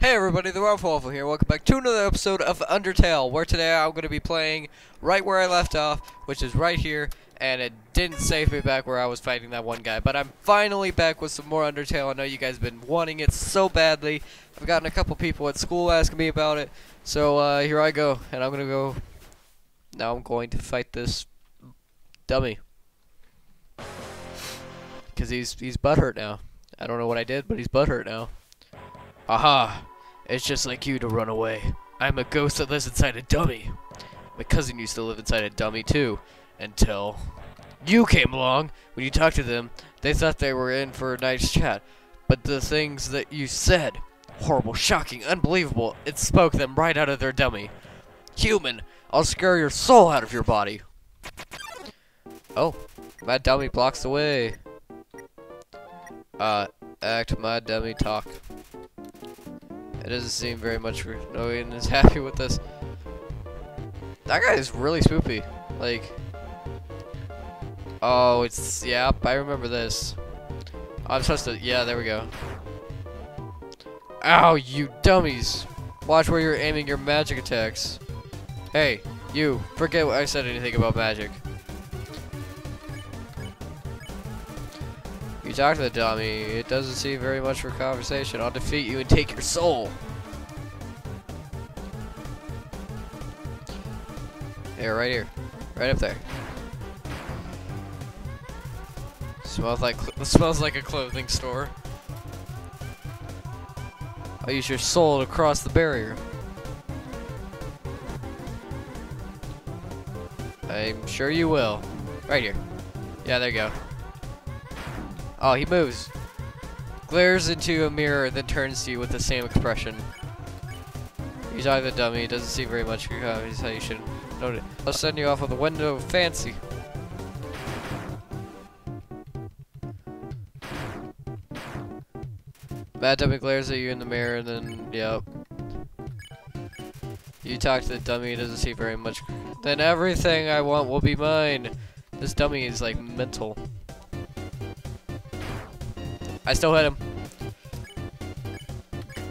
Hey everybody, the Ralph Waffle here. Welcome back to another episode of Undertale, where today I'm going to be playing right where I left off, which is right here, and it didn't save me back where I was fighting that one guy. But I'm finally back with some more Undertale. I know you guys have been wanting it so badly. I've gotten a couple people at school asking me about it, so uh, here I go, and I'm going to go... Now I'm going to fight this dummy. Because he's, he's butthurt now. I don't know what I did, but he's butthurt now. Aha! It's just like you to run away. I'm a ghost that lives inside a dummy. My cousin used to live inside a dummy too, until you came along. When you talked to them, they thought they were in for a nice chat. But the things that you said, horrible, shocking, unbelievable, it spoke them right out of their dummy. Human, I'll scare your soul out of your body. Oh, my dummy blocks the way. Uh, act my dummy talk. It doesn't seem very much one is happy with this. That guy is really spoopy. Like Oh, it's yep, I remember this. Oh, I'm supposed to yeah, there we go. Ow, you dummies. Watch where you're aiming your magic attacks. Hey, you, forget I said anything about magic. Talk to the dummy. It doesn't seem very much for conversation. I'll defeat you and take your soul. Here, right here. Right up there. Smells like smells like a clothing store. I'll use your soul to cross the barrier. I'm sure you will. Right here. Yeah, there you go. Oh, he moves. Glares into a mirror, then turns to you with the same expression. He's either dummy, doesn't see very much uh, you should note it. I'll send you off with a window of fancy. Mad dummy glares at you in the mirror, and then, yep. You talk to the dummy, doesn't see very much. Then everything I want will be mine. This dummy is like mental. I still hit him.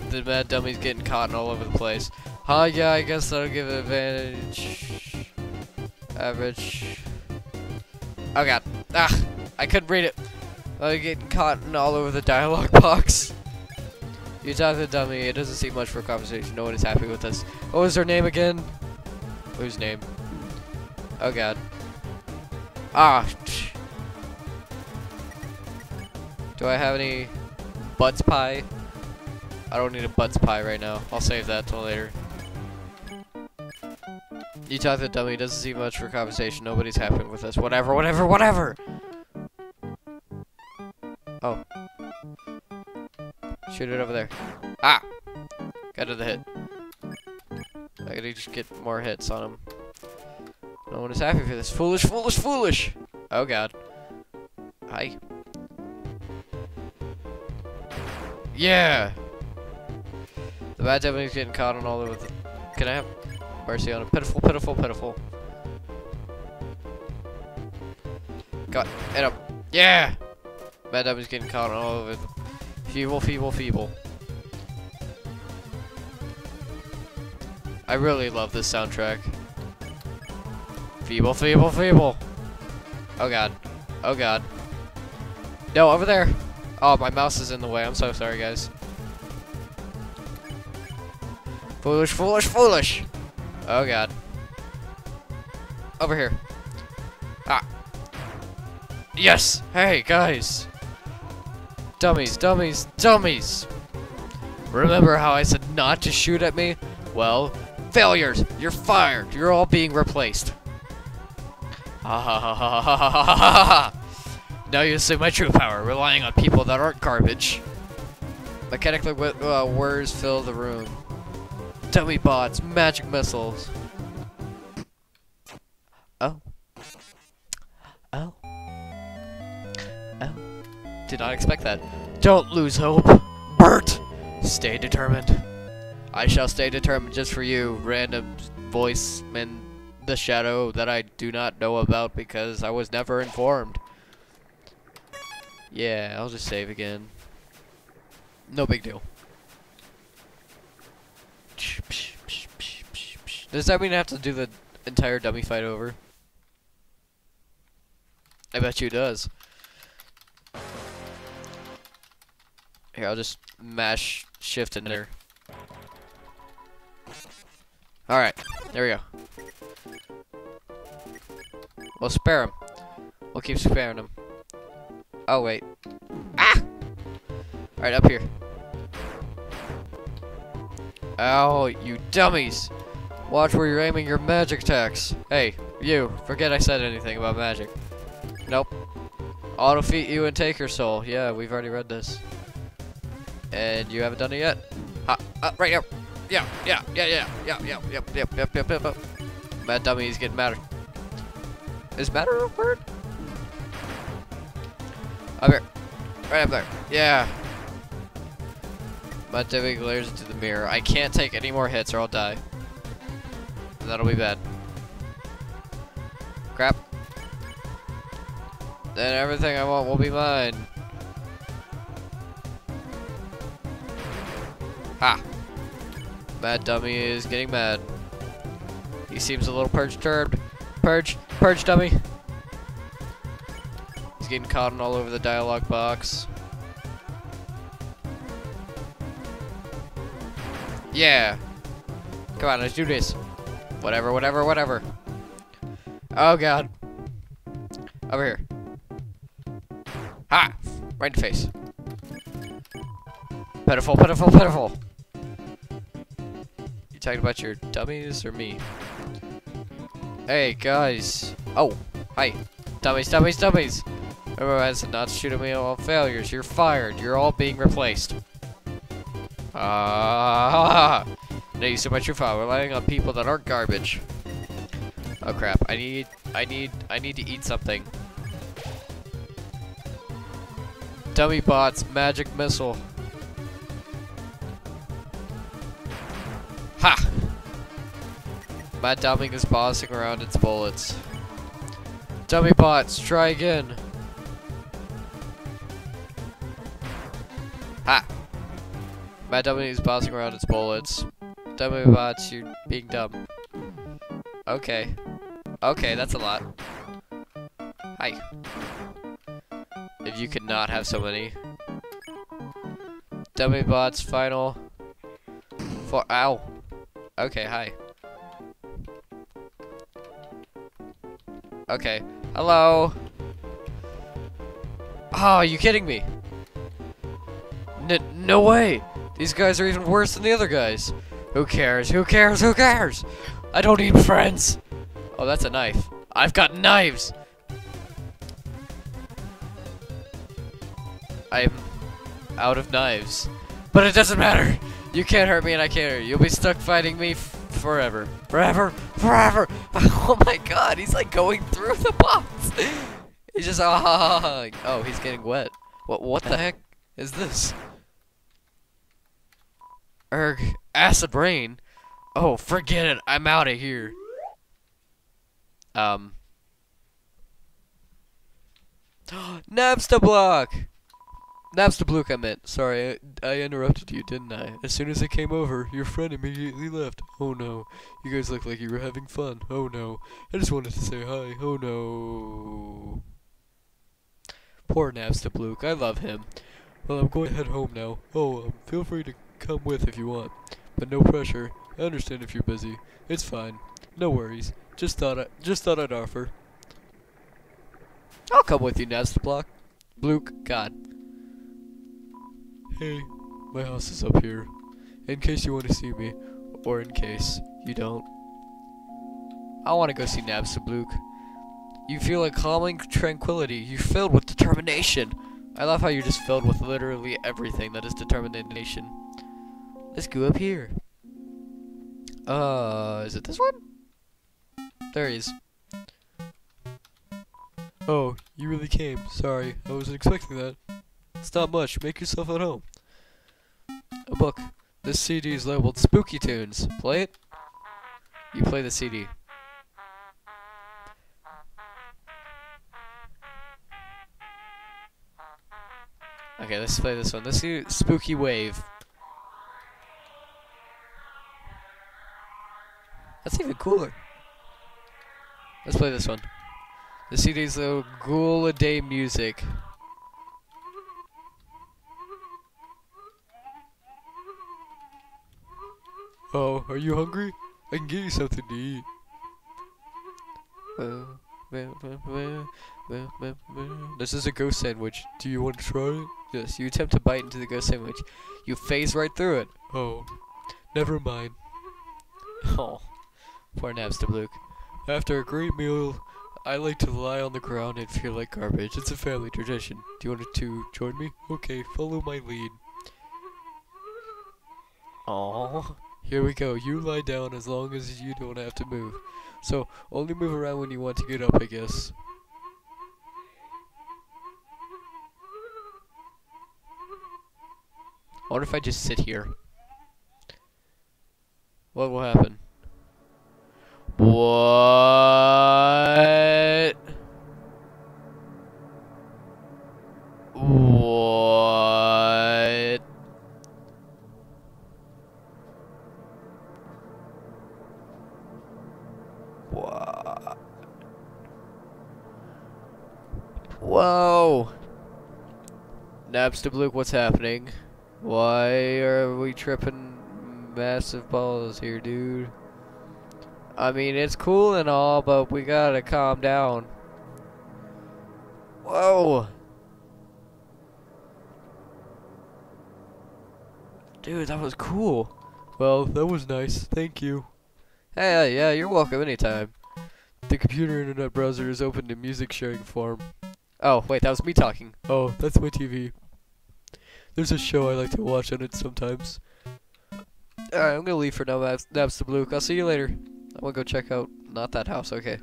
The mad dummy's getting caught all over the place. Huh, yeah, I guess that'll give it advantage. Average. Oh god. Ah, I couldn't read it. I'm getting caught in all over the dialogue box. You talk to the dummy, it doesn't seem much for a conversation. No one is happy with us. What was her name again? Whose name? Oh god. Ah, do I have any butts pie? I don't need a butts pie right now. I'll save that till later. You talk to the dummy, doesn't see much for conversation. Nobody's happy with us. Whatever, whatever, whatever! Oh. Shoot it over there. Ah! Got to the hit. I gotta just get more hits on him. No one is happy for this. Foolish, foolish, foolish! Oh god. Hi. Yeah! The bad is getting caught on all over the... Can I have mercy on him? Pitiful, pitiful, pitiful. Got it up. Yeah! Bad is getting caught on all over the... Feeble, feeble, feeble. I really love this soundtrack. Feeble, feeble, feeble. Oh god. Oh god. No, over there. Oh, my mouse is in the way. I'm so sorry, guys. Foolish, foolish, foolish! Oh, God. Over here. Ah. Yes! Hey, guys! Dummies, dummies, dummies! Remember how I said not to shoot at me? Well, failures! You're fired! You're all being replaced. Ha ha ha ha ha ha ha ha ha! Now you see my true power, relying on people that aren't garbage. Mechanically uh, words fill the room. Dummy bots, magic missiles. Oh. Oh. Oh. Did not expect that. Don't lose hope. Bert! Stay determined. I shall stay determined just for you, random voice in the shadow that I do not know about because I was never informed. Yeah, I'll just save again. No big deal. Does that mean I have to do the entire dummy fight over? I bet you it does. Here, I'll just mash shift in there. Alright, there we go. We'll spare him. We'll keep sparing him. Oh, wait. Ah! Alright, up here. Oh, you dummies! Watch where you're aiming your magic attacks. Hey, you, forget I said anything about magic. Nope. Auto defeat you and take your soul. Yeah, we've already read this. And you haven't done it yet? Ah, ah, right here. Yeah, yeah, yeah, yeah, yeah, yeah, yep, yep, yep, yep, yep, yep. Mad dummy is getting madder. Is matter a word? Here. Right up there. Yeah. My dummy glares into the mirror. I can't take any more hits or I'll die. That'll be bad. Crap. Then everything I want will be mine. Ha! Mad Dummy is getting mad. He seems a little perturbed. Purge, purge dummy. Getting caught in all over the dialogue box. Yeah. Come on, let's do this. Whatever, whatever, whatever. Oh god. Over here. Ha! Right in the face. Pitiful, pitiful, pitiful. You talking about your dummies or me? Hey, guys. Oh, hi. Dummies, dummies, dummies. Has not shoot at me all failures. You're fired. You're all being replaced. Ah. No, you so much your fault. Relying on people that aren't garbage. Oh crap! I need, I need, I need to eat something. Dummy bots, magic missile. Ha! My dummy is bossing around its bullets. Dummy bots, try again. Dummy is bossing around its bullets. Dummy bots, you're being dumb. Okay. Okay, that's a lot. Hi. If you could not have so many. Dummy bots, final. For ow. Okay, hi. Okay. Hello. Oh, are you kidding me? N no way. These guys are even worse than the other guys. Who cares? Who cares? Who cares? I don't need friends. Oh, that's a knife. I've got knives. I'm out of knives. But it doesn't matter. You can't hurt me and I can't hurt you. You'll be stuck fighting me forever. Forever. Forever. Oh my god, he's like going through the box. He's just, ah. Oh, he's getting wet. What, what the heck is this? Erg, acid rain? Oh, forget it. I'm out of here. Um. Napster block! Napster block I meant. Sorry, I, I interrupted you, didn't I? As soon as I came over, your friend immediately left. Oh no. You guys look like you were having fun. Oh no. I just wanted to say hi. Oh no. Poor Napster Blook. I love him. Well, I'm going to head home now. Oh, um, feel free to come with if you want. But no pressure. I understand if you're busy. It's fine. No worries. Just thought I just thought I'd offer. I'll come with you, Napster Block. Blook, God. Hey, my house is up here. In case you want to see me, or in case you don't. I want to go see Napster Blook. You feel a calming tranquility. You're filled with determination. I love how you're just filled with literally everything that is determination. Let's go up here. Uh, is it this one? There he is. Oh, you really came. Sorry, I wasn't expecting that. It's not much. Make yourself at home. A book. This CD is labeled Spooky Tunes. Play it. You play the CD. Okay, let's play this one. Let's do Spooky Wave. That's even cooler. Let's play this one. The CD's little Ghoul a Day music. Oh, are you hungry? I can get you something to eat. This is a ghost sandwich. Do you want to try it? Yes, you attempt to bite into the ghost sandwich. You phase right through it. Oh, never mind. Oh, poor Napstablook. After a great meal, I like to lie on the ground and feel like garbage. It's a family tradition. Do you want to join me? Okay, follow my lead. Oh, here we go. You lie down as long as you don't have to move. So, only move around when you want to get up, I guess. I wonder if I just sit here. What will happen? What? What? What? Whoa! Napstablook, what's happening? Why are we tripping massive balls here, dude? I mean, it's cool and all, but we gotta calm down. Whoa! Dude, that was cool. Well, that was nice. Thank you. Hey, yeah, you're welcome anytime. The computer internet browser is open to music sharing form. Oh, wait, that was me talking. Oh, that's my TV. There's a show I like to watch on it sometimes. Alright, I'm gonna leave for now, Nabs, Nabs the Blue. I'll see you later. I'm gonna go check out, not that house, okay.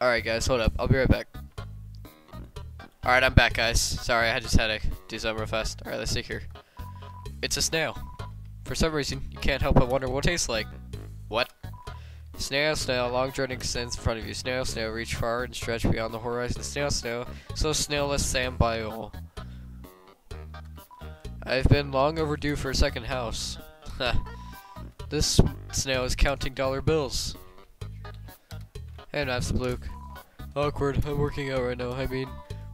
Alright guys, hold up, I'll be right back. Alright, I'm back guys. Sorry, I just had to do something real fast. Alright, let's see here. It's a snail. For some reason, you can't help but wonder what it tastes like. What? Snail, snail, long journey extends in front of you. Snail, snail, reach far and stretch beyond the horizon. Snail, snail, so snailless Sam Biole. I've been long overdue for a second house. this snail is counting dollar bills. Hey, that's Blook. Awkward, I'm working out right now. I mean,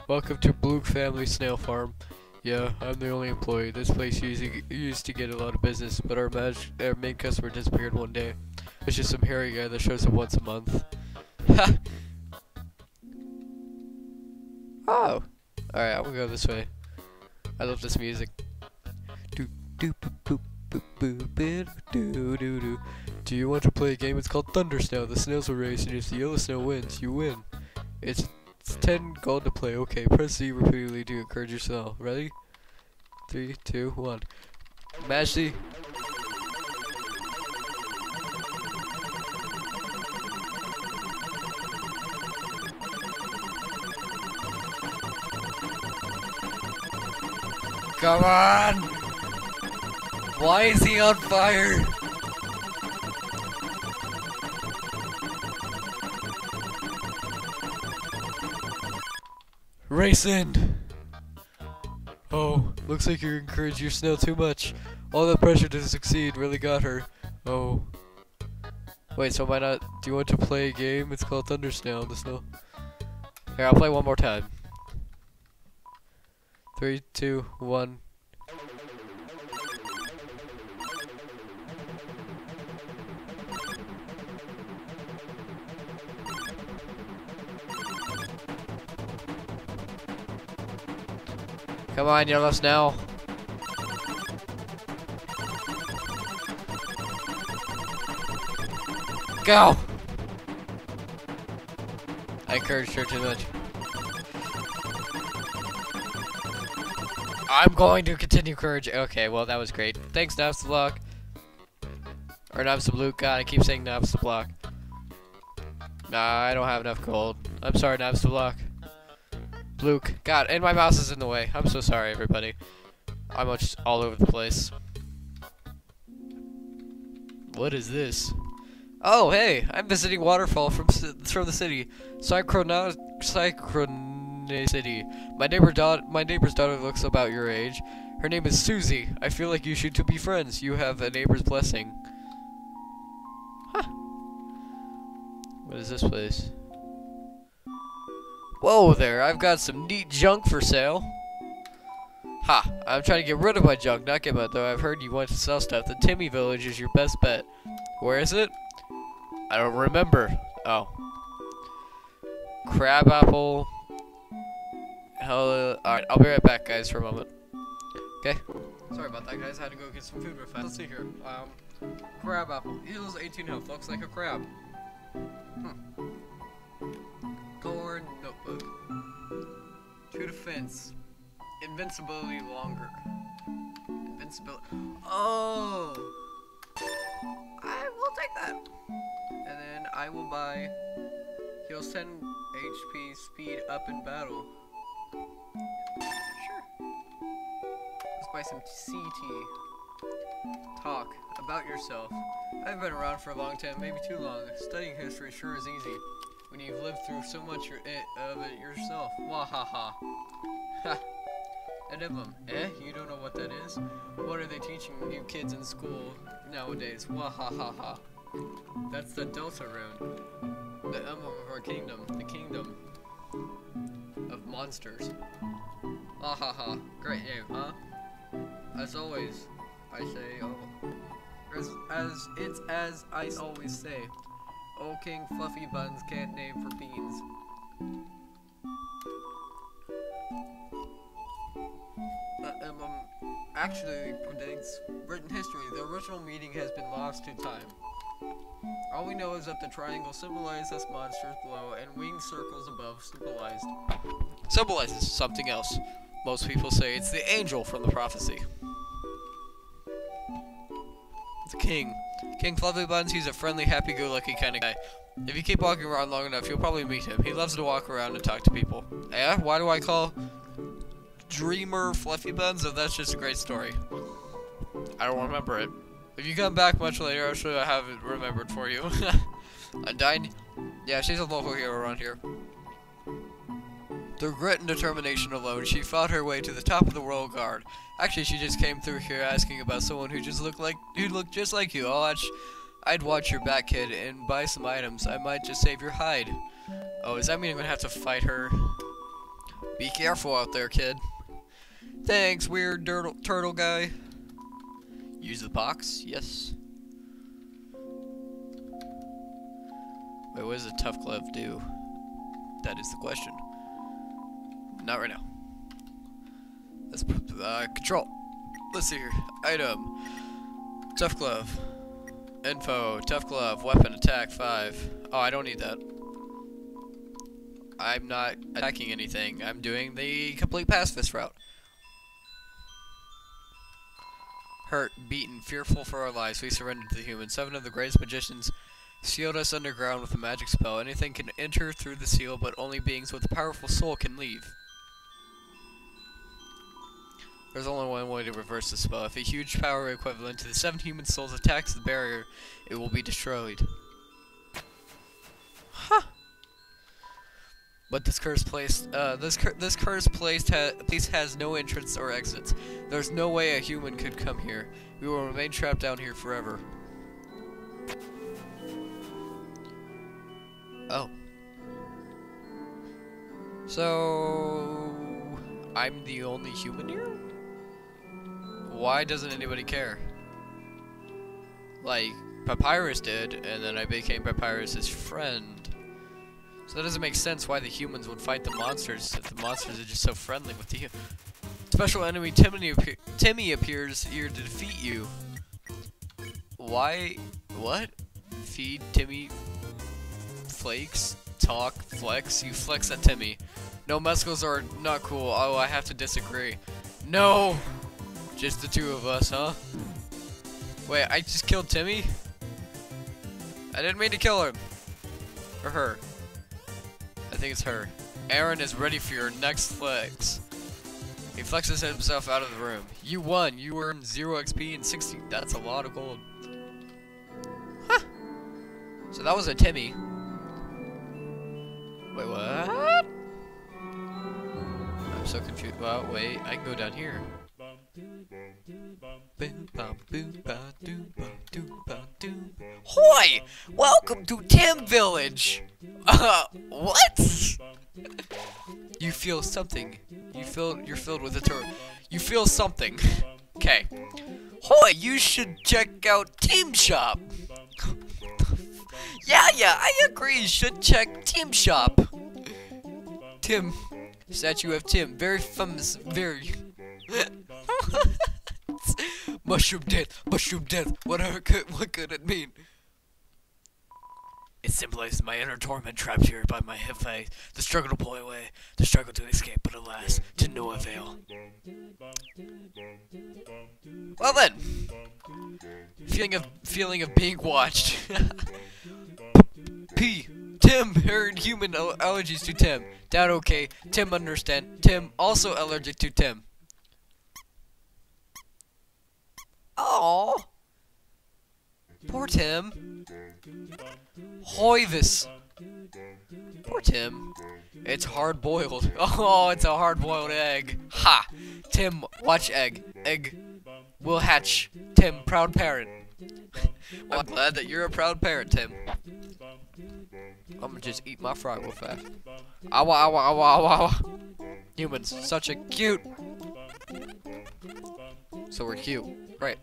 welcome to Blook Family Snail Farm. Yeah, I'm the only employee. This place used to, used to get a lot of business, but our, our main customer disappeared one day. It's just some hairy guy that shows up once a month. Ha! oh! Alright, I'm gonna go this way. I love this music. Do do boop boop boop boop do you want to play a game? It's called Thunder Snow. The snails will race, and if the yellow snow wins, you win. It's, it's 10 gold to play. Okay, press Z repeatedly to encourage yourself. Ready? Three, two, one. Mash Z. Come on! Why is he on fire? Race in! Oh, looks like you encouraged your snail too much. All that pressure to succeed really got her. Oh. Wait, so why not? Do you want to play a game? It's called Thunder Snail. The snow. Here, I'll play one more time. Three, two, one. Come on, you're yellow snow. Go! I encouraged her too much. I'm going to continue courage. Okay, well that was great. Thanks, Nabs the Block. Or Nabs the Blue. God, I keep saying Nabs the Block. Nah, I don't have enough gold. I'm sorry, Nabs the Block. Luke. God, and my mouse is in the way. I'm so sorry, everybody. I'm just all over the place. What is this? Oh, hey, I'm visiting Waterfall from from the city. Synchrono Synchronicity. My neighbor my neighbor's daughter looks about your age. Her name is Susie. I feel like you should two be friends. You have a neighbor's blessing. Huh. What is this place? Whoa there, I've got some neat junk for sale. Ha, I'm trying to get rid of my junk, not give it though. I've heard you want to sell stuff. The Timmy Village is your best bet. Where is it? I don't remember. Oh. Crab apple. Hell, alright, I'll be right back, guys, for a moment. Okay? Sorry about that, guys. I had to go get some food real fast. Let's see here. Um, crab apple. Heals 18 health. Looks like a crab. Hmm. Corn notebook. True defense. Invincibility longer. Invincibility. Oh! I will take that. And then I will buy He'll send HP speed up in battle. Sure. Let's buy some Sea Tea. Talk about yourself. I've been around for a long time, maybe too long. Studying history sure is easy when you've lived through so much of it yourself. Wahaha. Ha. Enigma. Eh? You don't know what that is? What are they teaching you kids in school nowadays? Wahaha. That's the Delta rune. The emblem of our kingdom. The kingdom of monsters. Wahaha. Great name, huh? As always, I say, oh, as, as it's as I always say. Oh, King Fluffy Buns can't name for beans. Uh, um, um, actually predicts written history. The original meaning has been lost to time. All we know is that the triangle symbolizes monsters below and winged circles above symbolized symbolizes something else. Most people say it's the angel from the prophecy. The king. King Fluffy Buns, he's a friendly, happy-go-lucky kind of guy. If you keep walking around long enough, you'll probably meet him. He loves to walk around and talk to people. Yeah? Why do I call Dreamer Fluffy Buns? Oh, that's just a great story. I don't remember it. If you come back much later, I'm sure I have it remembered for you. Undyne? Yeah, she's a local hero around here. Through grit and determination alone, she fought her way to the top of the Royal Guard. Actually, she just came through here asking about someone who just looked like who looked just like you. I'll watch, I'd watch your back, kid, and buy some items. I might just save your hide. Oh, does that mean I'm gonna have to fight her? Be careful out there, kid. Thanks, weird turtle guy. Use the box? Yes. Wait, what does a tough glove do? That is the question. Not right now. Let's put uh, control. Let's see here. Item. Tough glove. Info. Tough glove. Weapon attack 5. Oh, I don't need that. I'm not attacking anything. I'm doing the complete pacifist route. Hurt, beaten, fearful for our lives, we surrendered to the humans. Seven of the greatest magicians sealed us underground with a magic spell. Anything can enter through the seal, but only beings with a powerful soul can leave. There's only one way to reverse the spell. If a huge power equivalent to the seven human souls attacks the barrier, it will be destroyed. Huh. But this cursed place, uh, this cur this cursed place, ha place has no entrance or exits. There's no way a human could come here. We will remain trapped down here forever. Oh. So, I'm the only human here? Why doesn't anybody care? Like, Papyrus did, and then I became Papyrus's friend. So that doesn't make sense why the humans would fight the monsters if the monsters are just so friendly with you. Special enemy Temmie, appear Temmie appears here to defeat you. Why? What? Feed Temmie flakes? Talk? Flex? You flex at Temmie. No, mescals are not cool. Oh, I have to disagree. No! Just the two of us, huh? Wait, I just killed Temmie? I didn't mean to kill him. Or her. I think it's her. Aaron is ready for your next flex. He flexes himself out of the room. You won. You earned 0 XP and 60. That's a lot of gold. Huh. So that was a Temmie. Wait, what? I'm so confused. Well, wait. I can go down here. Hoi! Welcome to Tem Village! Uh, what? you feel something. You feel you're filled with a tur- You feel something. Okay. Hoi, you should check out Team Shop. yeah, yeah, I agree. You should check Team Shop. Tem. Statue of Tem. Very famous. Very. mushroom death. Mushroom death. Whatever could, what could it mean? It symbolizes my inner torment trapped here by my face. The struggle to pull away. The struggle to escape, but alas, to no avail. Well then. Feeling of feeling of being watched. P. Tem heard human allergies to Tem. Doubt okay. Tem understand. Tem also allergic to Tem. Oh. Poor Tem. Hoivis. Poor Tem. It's hard boiled. Oh, it's a hard boiled egg. Ha! Tem, watch egg. Egg will hatch. Tem, proud parent. well, I'm glad that you're a proud parent, Tem. I'm gonna just eat my fry real fast. Awa, awa, awa, awa, awa. Humans, such a cute. So we're cute. Right.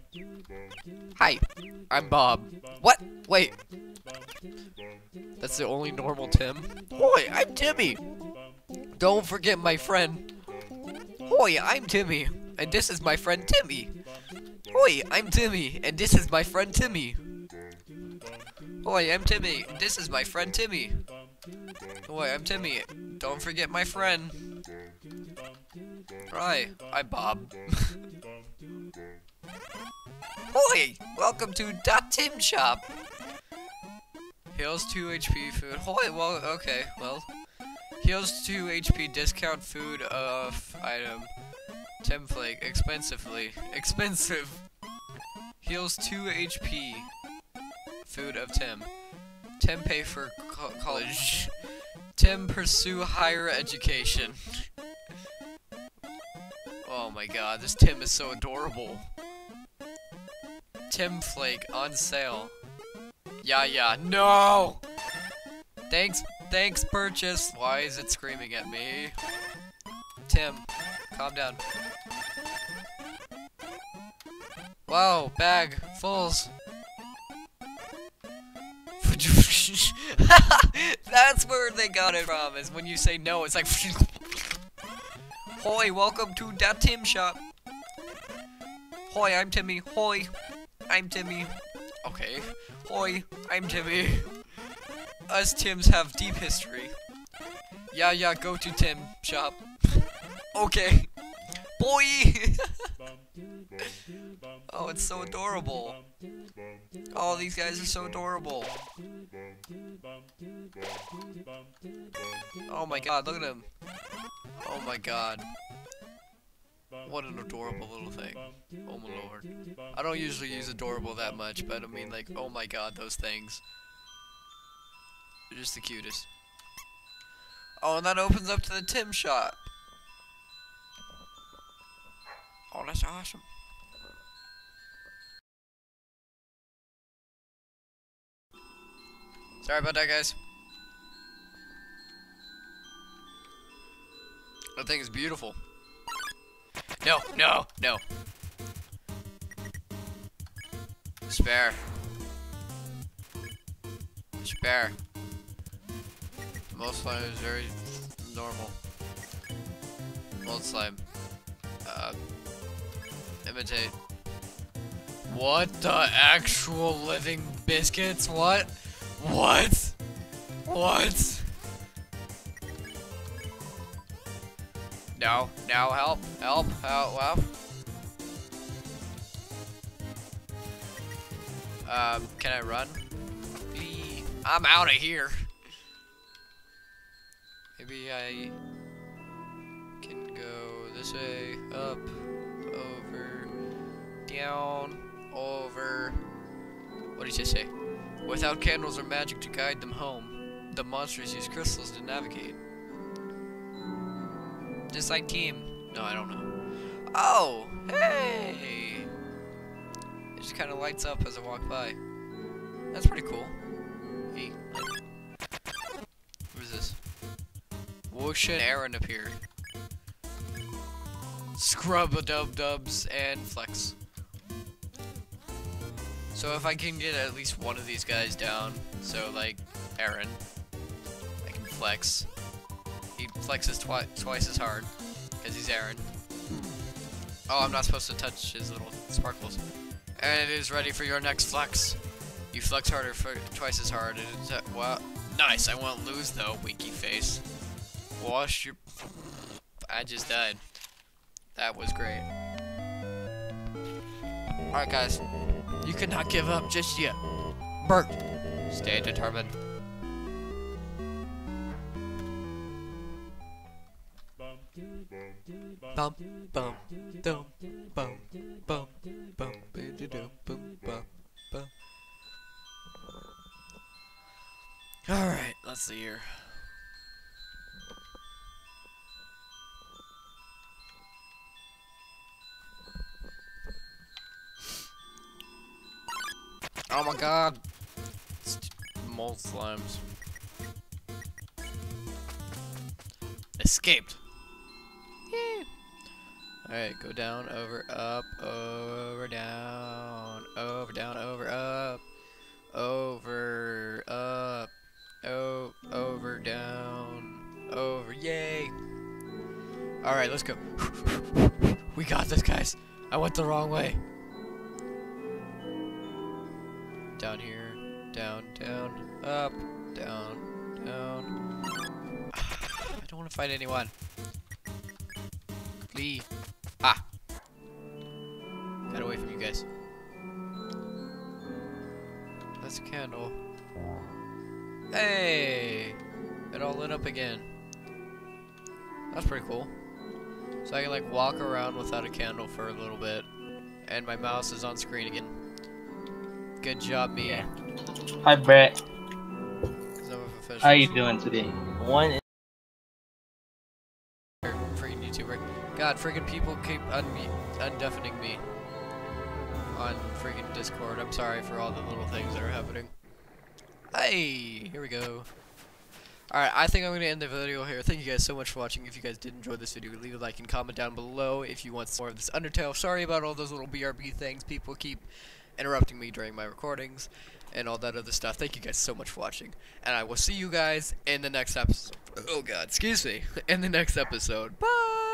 Hi, I'm Bob. What? Wait. That's the only normal Tem? Hoi, I'm Temmie. Don't forget my friend. Hoi, I'm Temmie. And this is my friend Temmie. Hoi, I'm Temmie. And this is my friend Temmie. Hoi, I'm Temmie. And this is my friend Temmie. Hoi, I'm Temmie. Don't forget my friend. Hi, I'm Bob. Hoi! Welcome to Dot Tem Shop. Heals 2 HP food. Hoi, well, okay, well. Heals 2 HP discount food of item. Tem Flake, expensively. Expensive. Heals 2 HP. Food of Tem. Tem pay for co college. Tem pursue higher education. oh my god, this Tem is so adorable. Tem Flake on sale. Yeah, yeah, no! Thanks, thanks, purchase. Why is it screaming at me? Tem, calm down. Wow, bag, fulls. That's where they got it from, is when you say no, it's like Hoi, welcome to that Tem shop. Hoi, I'm Temmie. Hoi, I'm Temmie. Okay. Hoi, I'm Temmie. Us Tems have deep history. Yeah, yeah, go to Tem shop. okay. Boy! oh, it's so adorable. Oh, these guys are so adorable. Oh my god, look at him. Oh my god. What an adorable little thing. Oh my lord. I don't usually use adorable that much, but I mean like, oh my god, those things. They're just the cutest. Oh, and that opens up to the Tem shop. Oh, that's awesome. Sorry about that, guys. That thing is beautiful. No, no, no. Spare. Spare. Most slime is very normal. Mold slime. Uh, imitate. What the actual living biscuits? What? What? What? No, no, help, help, help, help. Um, can I run? I'm out of here. Maybe I can go this way, up, over, down, over. What did you say? Without candles or magic to guide them home, the monsters use crystals to navigate. Just like Team. No, I don't know. Oh, hey! It just kind of lights up as I walk by. That's pretty cool. Hey. What is this? And Aaron appeared. Scrub a dub dubs and flex. So if I can get at least one of these guys down, so like Aaron, I can flex. Flexes twi twice as hard because he's Aaron. Oh, I'm not supposed to touch his little sparkles. And it is ready for your next flex. You flex harder for twice as hard. And it's, uh, well, nice. I won't lose though, winky face. Wash your. I just died. That was great. Alright, guys. You cannot give up just yet. Bert, stay determined. Bum, bum, dum, bum, bum, bum, bum, bum, bum, bum. Alright, let's see here. Oh my god. Mold slimes. Escaped. Alright, go down, over, up, over, down, over, down, over, up, over, up, oh, over, down, over, yay! Alright, let's go. we got this, guys. I went the wrong way. Down here, down, down, up, down, down. I don't want to fight anyone. Flee. Candle. Hey! It all lit up again. That's pretty cool. So I can like walk around without a candle for a little bit. And my mouse is on screen again. Good job, me. Yeah. Hi, Brett. 'Cause I'm a professional How you doing today? One. freaking YouTuber. God, freaking people keep unmute, undeafening me on freaking Discord. I'm sorry for all the little things that are happening. Hey, here we go. Alright, I think I'm going to end the video here. Thank you guys so much for watching. If you guys did enjoy this video, leave a like and comment down below if you want more of this Undertale. Sorry about all those little BRB things. People keep interrupting me during my recordings and all that other stuff. Thank you guys so much for watching. And I will see you guys in the next episode. Oh god, excuse me. In the next episode. Bye!